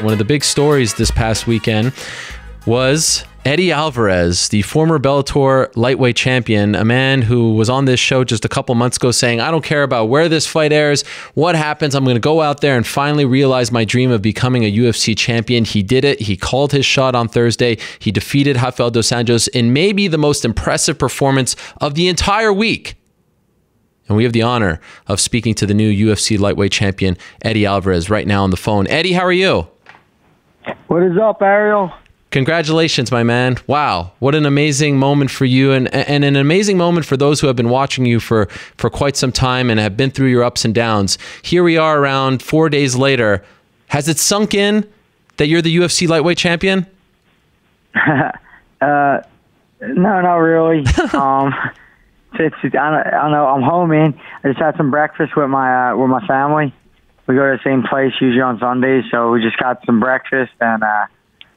One of the big stories this past weekend was Eddie Alvarez, the former Bellator lightweight champion, a man who was on this show just a couple months ago saying, I don't care about where this fight airs, what happens, I'm going to go out there and finally realize my dream of becoming a UFC champion. He did it. He called his shot on Thursday. He defeated Rafael Dos Anjos in maybe the most impressive performance of the entire week. And we have the honor of speaking to the new UFC lightweight champion, Eddie Alvarez, right now on the phone. Eddie, how are you? What is up, Ariel? Congratulations, my man. Wow. What an amazing moment for you and, and an amazing moment for those who have been watching you for, for quite some time and have been through your ups and downs. Here we are around four days later. Has it sunk in that you're the UFC lightweight champion? uh, no, not really. um, it's, I, don't, I don't know. I'm home, man. I just had some breakfast with my uh, with my family. We go to the same place usually on Sundays, so we just got some breakfast and uh,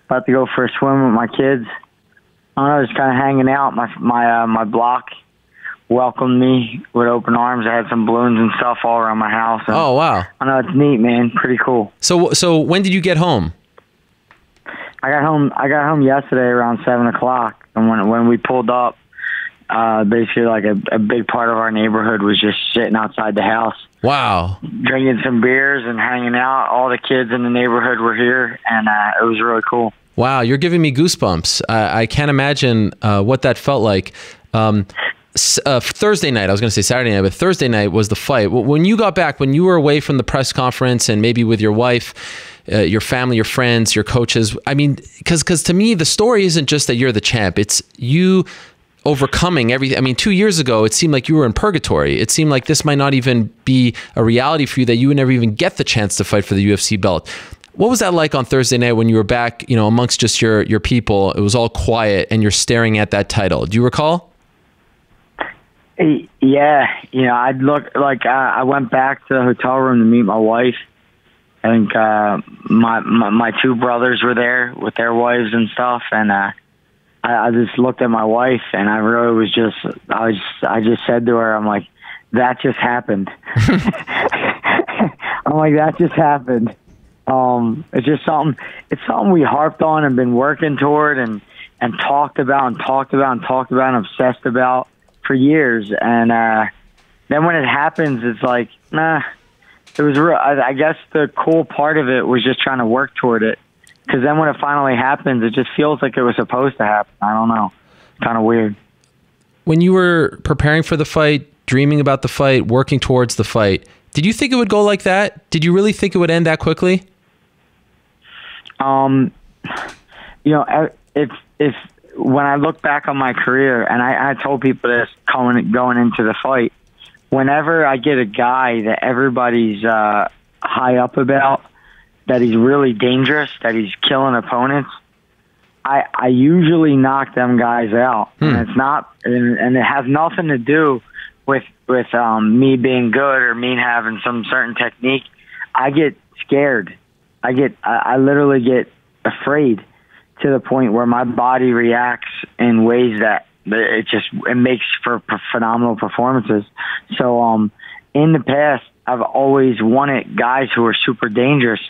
about to go for a swim with my kids. I don't know, just kind of hanging out. My my uh, my block welcomed me with open arms. I had some balloons and stuff all around my house. And Oh, wow. I know it's neat, man. Pretty cool. So, so when did you get home? I got home. I got home yesterday around seven o'clock, and when when we pulled up, uh, basically like a, a big part of our neighborhood was just sitting outside the house, Wow. drinking some beers and hanging out. All the kids in the neighborhood were here, and uh, it was really cool. Wow, you're giving me goosebumps. I, I can't imagine uh, what that felt like. Um, uh, Thursday night, I was going to say Saturday night, but Thursday night was the fight. When you got back, when you were away from the press conference and maybe with your wife, uh, your family, your friends, your coaches, I mean, because because to me, the story isn't just that you're the champ, it's you overcoming everything. I mean, two years ago, it seemed like you were in purgatory. It seemed like this might not even be a reality for you, that you would never even get the chance to fight for the UFC belt. What was that like on Thursday night when you were back, you know, amongst just your your people? It was all quiet and you're staring at that title. Do you recall? Yeah, you know, I'd look like uh, I went back to the hotel room to meet my wife. I think uh, my, my my two brothers were there with their wives and stuff, and uh, I, I just looked at my wife, and I really was just I was I just said to her, I'm like, that just happened. I'm like, that just happened. Um, it's just something. It's something we harped on and been working toward, and and talked about and talked about and talked about and obsessed about for years. And uh, then when it happens, it's like, nah. It was real. I, I guess the cool part of it was just trying to work toward it. Because then when it finally happens, it just feels like it was supposed to happen. I don't know. Kind of weird. When you were preparing for the fight, dreaming about the fight, working towards the fight, did you think it would go like that? Did you really think it would end that quickly? Um, you know, if if when I look back on my career, and I, I told people this going going into the fight, whenever I get a guy that everybody's uh, high up about, that he's really dangerous, that he's killing opponents, I I usually knock them guys out, and it's not, and, and it has nothing to do with with um, me being good or me having some certain technique. I get scared. I get I, I literally get afraid to the point where my body reacts in ways that it just it makes for p- phenomenal performances. So um in the past I've always wanted guys who are super dangerous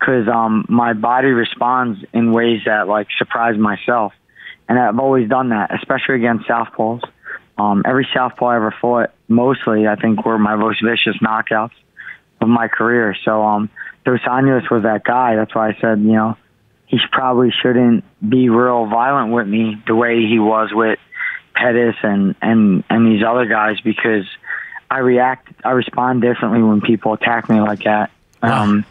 cuz um my body responds in ways that like surprise myself. And I've always done that, especially against southpaws. Um every southpaw I ever fought mostly I think were my most vicious knockouts of my career. So um Dos Anjos was that guy. That's why I said, you know, he probably shouldn't be real violent with me the way he was with Pettis and and and these other guys because I react, I respond differently when people attack me like that. Um,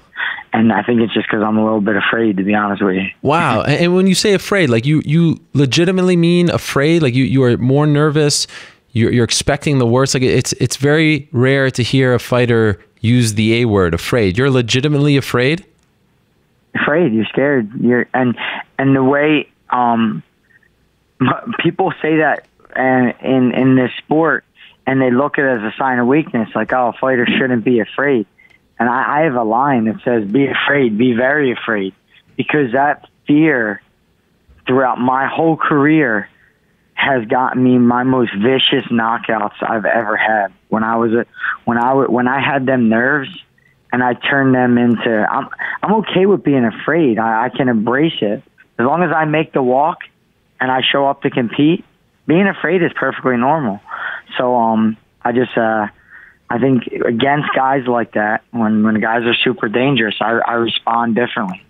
and I think it's just because I'm a little bit afraid, to be honest with you. Wow. And and when you say afraid, like you you legitimately mean afraid, like you you are more nervous, you're you're expecting the worst. Like it's it's very rare to hear a fighter use the A word, afraid. You're legitimately afraid? afraid. You're scared. You're and and the way um people say that uh, in in this sport, and they look at it as a sign of weakness, like oh, a fighter shouldn't be afraid. And I, I have a line that says, "Be afraid, be very afraid," because that fear throughout my whole career has gotten me my most vicious knockouts I've ever had. When I was a when I when I had them nerves and I turned them into. I'm I'm okay with being afraid. I, I can embrace it as long as I make the walk and I show up to compete. Being afraid is perfectly normal. So um, I just uh, I think against guys like that, when when guys are super dangerous, I, I respond differently.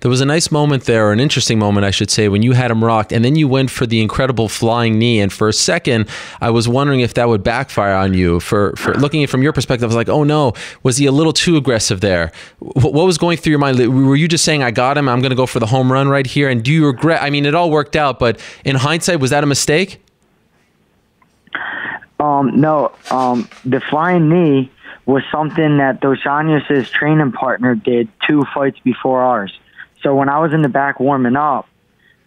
There was a nice moment there, or an interesting moment, I should say, when you had him rocked, and then you went for the incredible flying knee. And for a second, I was wondering if that would backfire on you. For, for looking at it from your perspective, I was like, oh no, was he a little too aggressive there? What was going through your mind? Were you just saying, I got him, I'm going to go for the home run right here? And do you regret? I mean, it all worked out, but in hindsight, was that a mistake? Um, no, um, the flying knee was something that Dos Anjos' training partner did two fights before ours. So when I was in the back warming up,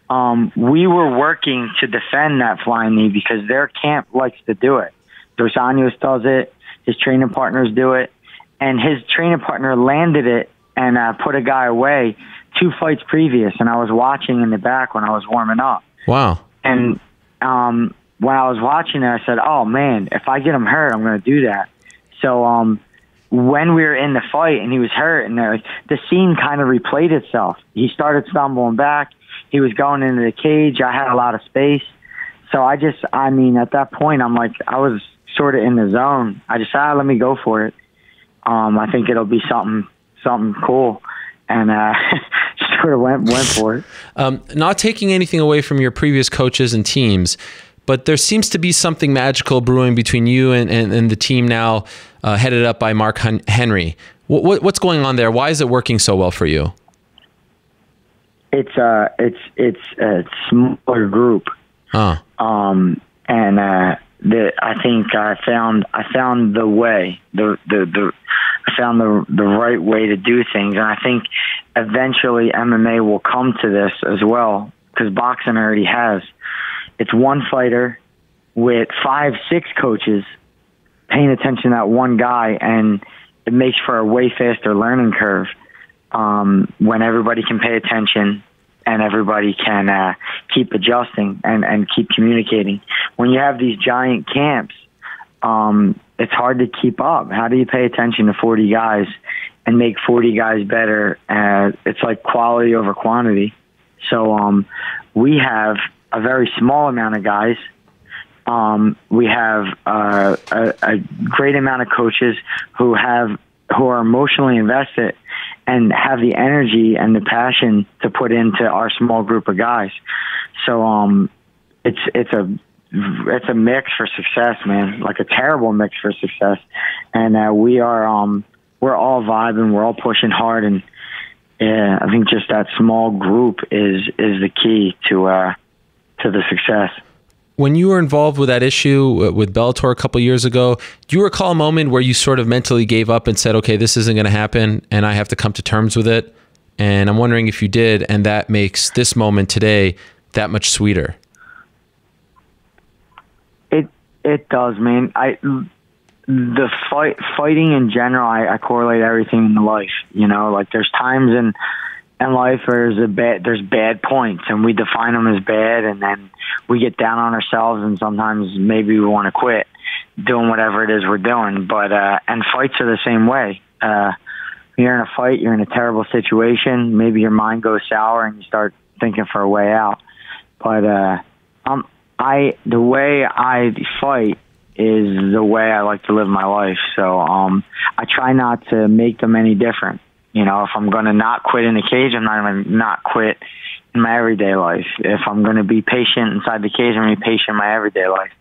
um, we were working to defend that flying knee because their camp likes to do it. Dos Anjos does it. His training partners do it. And his training partner landed it and uh, put a guy away two fights previous. And I was watching in the back when I was warming up. Wow. And um, when I was watching it, I said, "Oh man, if I get him hurt, I'm going to do that." So um, when we were in the fight and he was hurt, and the, the scene kind of replayed itself. He started stumbling back. He was going into the cage. I had a lot of space, so I just, I mean, at that point, I'm like, I was sort of in the zone. I just, ah, let me go for it. Um, I think it'll be something, something cool and uh, sort of went went for it. Um, not taking anything away from your previous coaches and teams, but there seems to be something magical brewing between you and, and, and the team now, uh, headed up by Mark Henry. What, what, what's going on there? Why is it working so well for you? It's uh, it's it's a smaller group, huh. um, and uh, the I think I found I found the way the the the I found the the right way to do things, and I think eventually MMA will come to this as well because boxing already has. It's one fighter with five, six coaches paying attention to that one guy, and it makes for a way faster learning curve um, when everybody can pay attention and everybody can uh, keep adjusting and, and keep communicating. When you have these giant camps, um, it's hard to keep up. How do you pay attention to 40 guys and make 40 guys better? Uh, it's like quality over quantity. So um, we have a very small amount of guys. Um, we have uh, a, a great amount of coaches who have who are emotionally invested and have the energy and the passion to put into our small group of guys. So um, it's it's a it's a mix for success, man. Like a terrible mix for success, and uh, we are um, we're all vibing, we're all pushing hard, and yeah, I think just that small group is is the key to uh, to the success. When you were involved with that issue uh, with Bellator a couple years ago, do you recall a moment where you sort of mentally gave up and said, "Okay, this isn't going to happen, and I have to come to terms with it"? And I'm wondering if you did, and that makes this moment today that much sweeter. It it does, man. I the fight fighting in general, I, I correlate everything in life. You know, like there's times in in life there's a bad there's bad points and we define them as bad and then we get down on ourselves and sometimes maybe we want to quit doing whatever it is we're doing but uh and fights are the same way. Uh you're in a fight you're in a terrible situation maybe your mind goes sour and you start thinking for a way out but uh um i the way i fight is the way i like to live my life so um i try not to make them any different you know, if I'm going to not quit in the cage, I'm not going to not quit in my everyday life. If I'm going to be patient inside the cage, I'm going to be patient in my everyday life.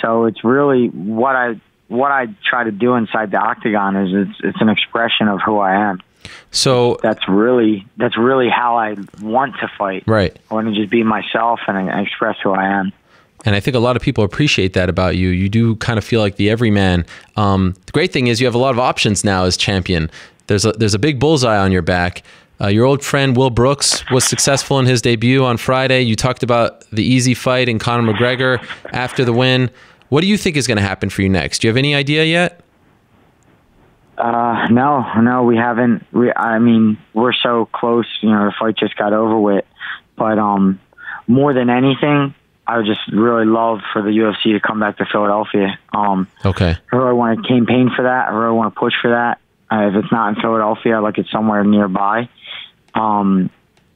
So it's really what I what I try to do inside the octagon is it's it's an expression of who I am. So that's really that's really how I want to fight. Right. I want to just be myself and express who I am. And I think a lot of people appreciate that about you. You do kind of feel like the everyman. Um, the great thing is you have a lot of options now as champion. There's a, there's a big bullseye on your back. Uh, your old friend Will Brooks was successful in his debut on Friday. You talked about the easy fight in Conor McGregor after the win. What do you think is going to happen for you next? Do you have any idea yet? Uh, no, no, we haven't. We, I mean, we're so close. You know, the fight just got over with. But um, more than anything, I would just really love for the UFC to come back to Philadelphia. Um, okay. I really want to campaign for that. I really want to push for that. Uh, if it's not in Philadelphia, like it's somewhere nearby. Um,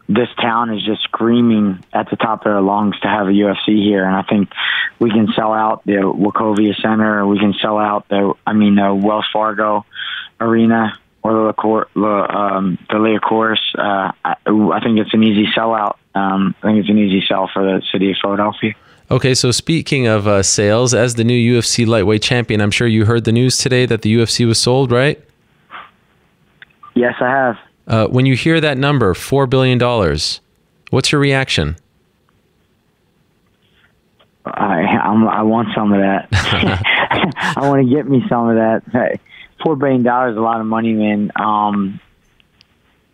this town is just screaming at the top of their lungs to have a UFC here, and I think we can sell out the Wachovia Center. We can sell out the, I mean, the Wells Fargo Arena or the the, um, the Liacouras. Uh, I, I think it's an easy sellout. Um, I think it's an easy sell for the city of Philadelphia. Okay, so speaking of uh, sales, as the new UFC lightweight champion, I'm sure you heard the news today that the UFC was sold, right? Yes, I have. Uh, when you hear that number, four billion dollars, what's your reaction? I I'm, I want some of that. I want to get me some of that. Four billion dollars is a lot of money, man. Um,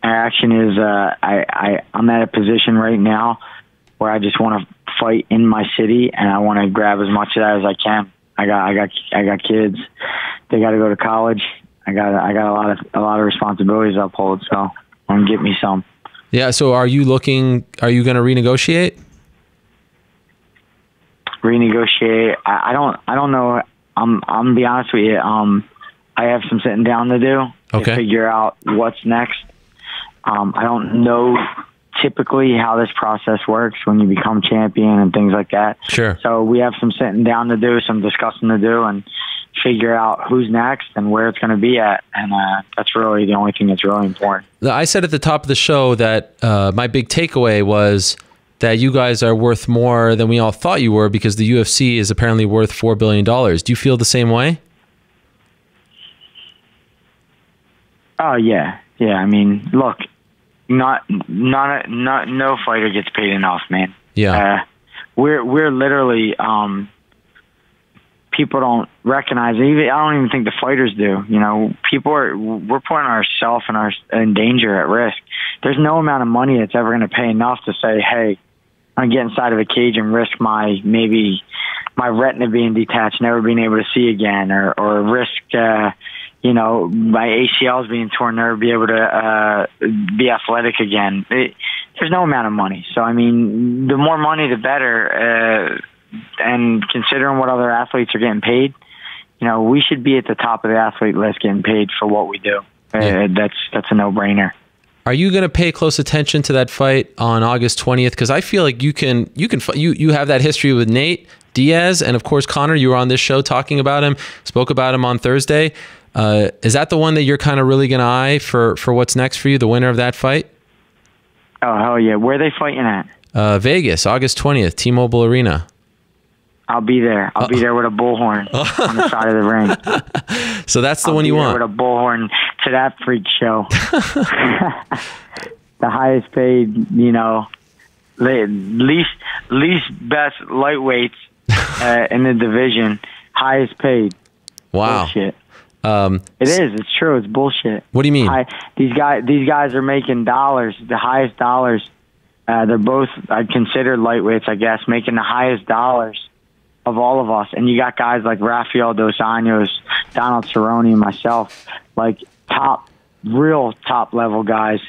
our action is uh, I, I I'm at a position right now where I just want to fight in my city, and I want to grab as much of that as I can. I got I got I got kids. They got to go to college. I got I got a lot of a lot of responsibilities to uphold. So I'm get me some. Yeah. So are you looking? Are you going to renegotiate? Renegotiate. I, I don't. I don't know. I'm. I'm gonna be honest with you. Um, I have some sitting down to do Okay. to figure out what's next. Um, I don't know typically how this process works when you become champion and things like that. Sure. So we have some sitting down to do, some discussing to do, and figure out who's next and where it's going to be at. And uh, that's really the only thing that's really important. I said at the top of the show that uh, my big takeaway was that you guys are worth more than we all thought you were because the UFC is apparently worth four billion dollars. Do you feel the same way? Oh yeah, yeah. I mean, look, not not not no fighter gets paid enough, man. Yeah. Uh, we're we're literally um, people don't recognize. Even I don't even think the fighters do. You know, people are we're putting ourselves and our in danger at risk. There's no amount of money that's ever going to pay enough to say, hey, I'm gonna get inside of a cage and risk my maybe my retina being detached, never being able to see again, or or risk. Uh, you know, my ACLs being torn, never be able to uh, be athletic again. It, there's no amount of money. So, I mean, the more money, the better. Uh, and considering what other athletes are getting paid, you know, we should be at the top of the athlete list getting paid for what we do. Yeah. Uh, that's that's a no brainer. Are you going to pay close attention to that fight on August 20th? Because I feel like you can, you can, you you have that history with Nate Diaz, and of course Conor. You were on this show talking about him, spoke about him on Thursday. Uh, is that the one that you're kind of really going to eye for for what's next for you, the winner of that fight? Oh hell yeah! Where are they fighting at? Uh, Vegas, August 20th, T-Mobile Arena. I'll be there. I'll be there with a bullhorn on the side of the ring. So that's the I'll one be you there want. With a bullhorn to that freak show. the highest paid, you know, least least best lightweights uh, in the division, highest paid. Wow. Bullshit. Um, It is. It's true. It's bullshit. what do you mean? I, these guys, these guys are making dollars, the highest dollars. Uh, they're both, I'd consider lightweights, I guess, making the highest dollars of all of us. And you got guys like Rafael Dos Anjos, Donald Cerrone, and myself, like top, real top level guys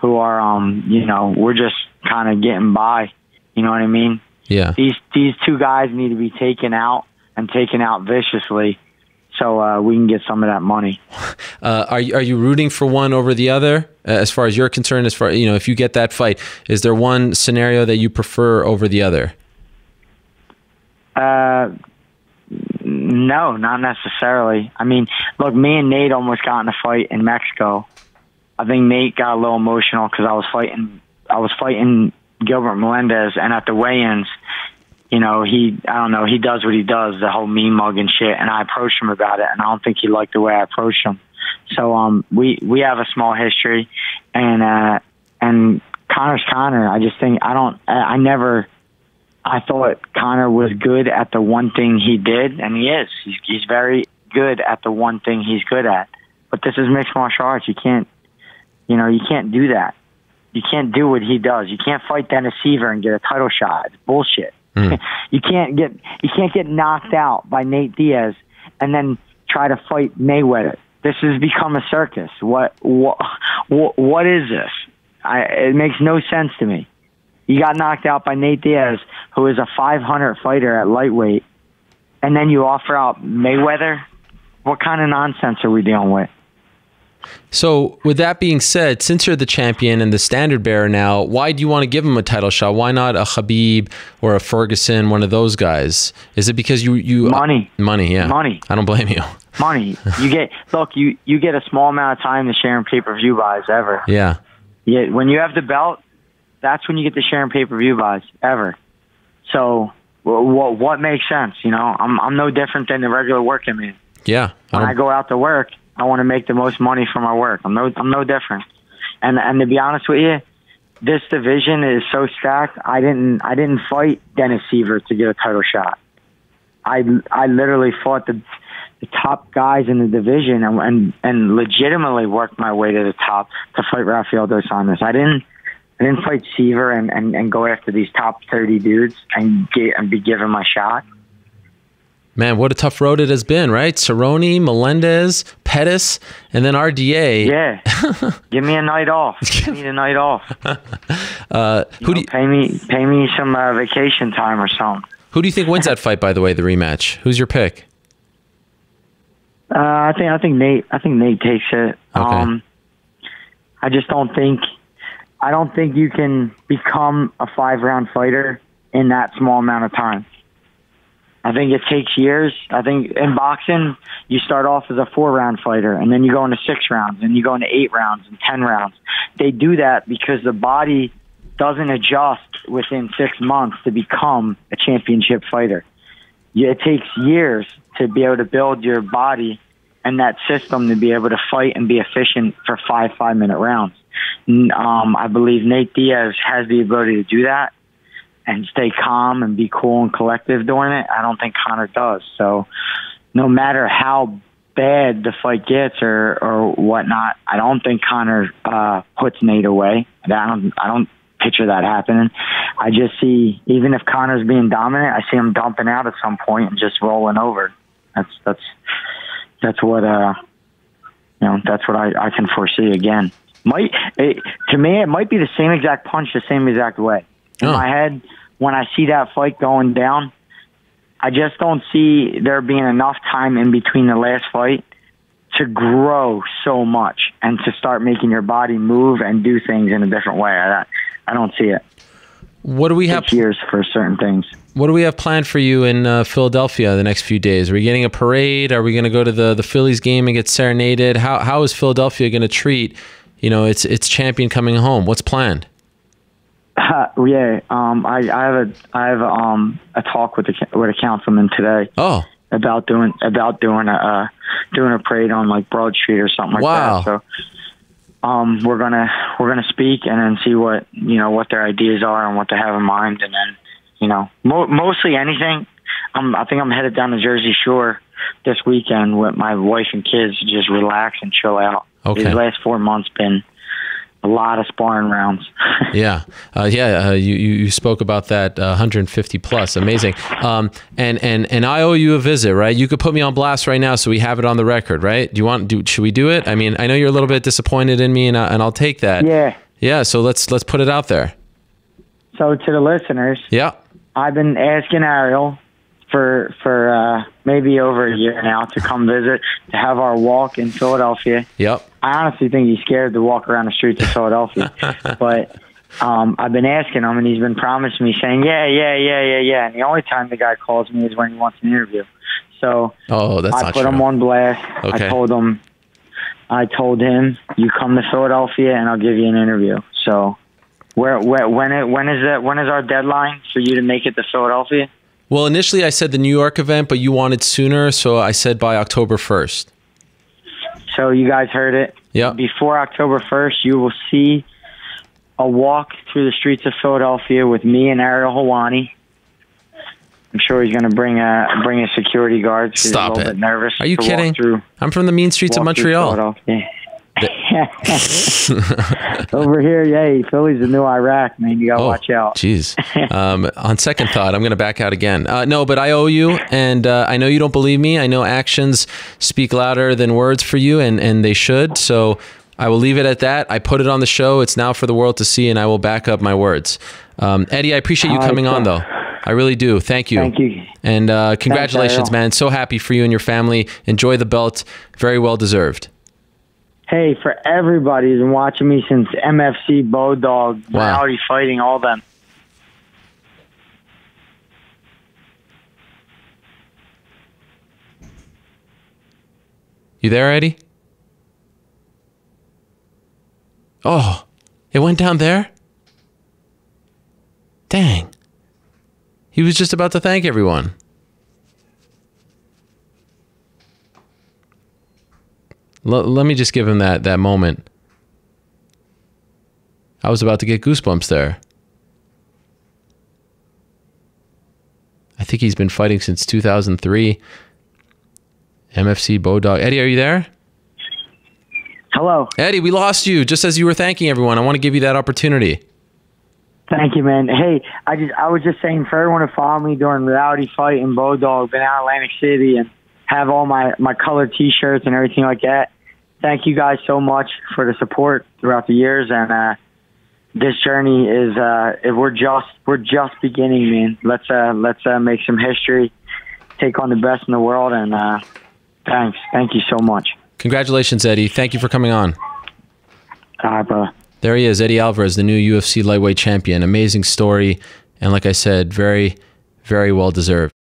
who are, um, you know, we're just kind of getting by. You know what I mean? yeah. These these two guys need to be taken out and taken out viciously, so uh, we can get some of that money. Uh, are you, are you rooting for one over the other uh, as far as you're concerned? As far you know, if you get that fight, is there one scenario that you prefer over the other? Uh, no, not necessarily. I mean, look, me and Nate almost got in a fight in Mexico. I think Nate got a little emotional because I was fighting. I was fighting Gilbert Melendez, and at the weigh-ins, you know, he I don't know, he does what he does, the whole mean mug and shit. And I approached him about it, and I don't think he liked the way I approached him. So um, we we have a small history, and uh, and Conor's Conor. I just think I don't. I, I never. I thought Conor was good at the one thing he did, and he is. He's, he's very good at the one thing he's good at. But this is mixed martial arts. You can't, you know, you can't do that. You can't do what he does. You can't fight Dennis Siver and get a title shot. It's bullshit. Hmm. you can't get you can't get knocked out by Nate Diaz and then try to fight Mayweather. This has become a circus. What what what, what is this? I, it makes no sense to me. You got knocked out by Nate Diaz, who is a 500 fighter at lightweight, and then you offer out Mayweather. What kind of nonsense are we dealing with? So, with that being said, since you're the champion and the standard bearer now, why do you want to give him a title shot? Why not a Khabib or a Ferguson, one of those guys? Is it because you you uh, Money. money? Yeah, Money. I don't blame you. Money. You get look. You you get a small amount of time to share in pay per view buys ever. Yeah, Yeah, when you have the belt, that's when you get to share in pay per view buys ever. So what what makes sense? You know, I'm I'm no different than the regular working man. yeah. I When I go out to work, I want to make the most money from my work. I'm no I'm no different. And and to be honest with you, this division is so stacked. I didn't I didn't fight Dennis Siver to get a title shot. I I literally fought the the top guys in the division and and, and legitimately worked my way to the top to fight Rafael dos Anjos. I didn't I didn't fight Siver and, and, and go after these top thirty dudes and get and be given my shot. man, what a tough road it has been, right? Cerrone, Melendez, Pettis, and then RDA. Yeah, give me a night off. Give me a night off. Uh, who do you, pay me pay me some uh, vacation time or something. who do you think wins that fight? By the way, the rematch. Who's your pick? Uh, I think I think Nate I think Nate takes it. Okay. Um, I just don't think I don't think you can become a five round fighter in that small amount of time. I think it takes years. I think in boxing you start off as a four round fighter and then you go into six rounds and you go into eight rounds and ten rounds. They do that because the body doesn't adjust within six months to become a championship fighter. It takes years to be able to build your body and that system to be able to fight and be efficient for five five minute rounds. Um, I believe Nate Diaz has the ability to do that and stay calm and be cool and collective during it. I don't think Conor does. So no matter how bad the fight gets or or whatnot, I don't think Conor uh, puts Nate away. I don't I don't picture that happening. I just see even if Conor's being dominant, I see him dumping out at some point and just rolling over. That's that's that's what uh you know that's what I I can foresee again. Might it, to me it might be the same exact punch the same exact way. In Oh. my head, when I see that fight going down, I just don't see there being enough time in between the last fight to grow so much and to start making your body move and do things in a different way. I, I don't see it. What do we have? Years for certain things. What do we have planned for you in uh, Philadelphia the next few days? Are we getting a parade? Are we going to go to the the Phillies game and get serenaded? How how is Philadelphia going to treat, you know, its its champion coming home? What's planned? yeah, um, I, I have a I have a, um, a talk with a with a councilman today Oh, about doing about doing a uh, doing a parade on like Broad Street or something like Wow. that. So um, we're gonna we're gonna speak and then see what you know what their ideas are and what they have in mind, and then you know mo- mostly anything. I think I'm headed down the Jersey Shore this weekend with my wife and kids to just relax and chill out. Okay. These last four months been a lot of sparring rounds. yeah, uh, yeah. Uh, you, you spoke about that uh, 150 plus, amazing. Um, and and and I owe you a visit, right? You could put me on blast right now, so we have it on the record, right? Do you want? Do should we do it? I mean, I know you're a little bit disappointed in me, and I, and I'll take that. yeah. Yeah. So let's let's put it out there. So to the listeners, Yeah. I've been asking Ariel for for uh, maybe over a year now to come visit to have our walk in Philadelphia. Yep. I honestly think he's scared to walk around the streets of Philadelphia, but um, I've been asking him, and he's been promising me, saying, "Yeah, yeah, yeah, yeah, yeah." And the only time the guy calls me is when he wants an interview. So Oh, that's I put true. him on blast. Okay. I told him, I told him, you come to Philadelphia, and I'll give you an interview. So. Where, where, when, it, when is that? When is our deadline for you to make it to Philadelphia? Well, initially I said the New York event, but you wanted sooner, so I said by October 1st. So you guys heard it. Yeah. Before October 1st, you will see a walk through the streets of Philadelphia with me and Ariel Helwani. I'm sure he's going to bring a bring a security guard. Stop he's a little it. bit nervous. Are you kidding? Through, I'm from the mean streets of Montreal. Philadelphia. Over here, yay! Philly's the new Iraq, man. You got to watch out. Oh, Jeez. Um, on second thought, I'm going to back out again. Uh, no, but I owe you, and uh, I know you don't believe me. I know actions speak louder than words for you, and, and they should. So I will leave it at that. I put it on the show. It's now for the world to see, and I will back up my words. Um, Eddie, I appreciate you All right, coming on, though. I really do. Thank you. Thank you. And uh, congratulations, Ariel. man. So happy for you and your family. Enjoy the belt. Very well deserved. Hey, for everybody who's been watching me since MFC, Bodog, Wow. Reality Fighting, all them. You there, Eddie? Oh, it went down there? Dang. He was just about to thank everyone. L- let me just give him that, that moment. I was about to get goosebumps there. I think he's been fighting since 2003. MFC Bodog. Eddie, are you there? Hello. Eddie, we lost you just as you were thanking everyone. I want to give you that opportunity. Thank you, man. Hey, I just I was just saying for everyone to follow me during Reality Fighting Bodog, been out Atlantic City and have all my my colored T-shirts and everything like that. Thank you guys so much for the support throughout the years, and uh, this journey is uh, we're just we're just beginning, man. Let's uh, let's uh, make some history, take on the best in the world, and uh, thanks, thank you so much. Congratulations, Eddie. Thank you for coming on. All right, brother. There he is, Eddie Alvarez, the new UFC lightweight champion. Amazing story. And like I said, very, very well deserved.